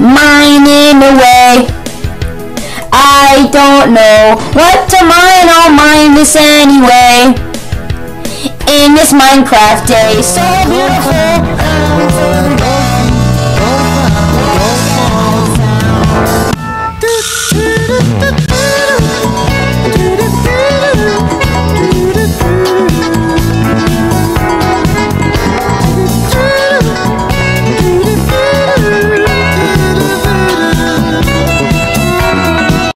mining away. I don't know what to mine, I'll mine this anyway. In this Minecraft day, so beautiful.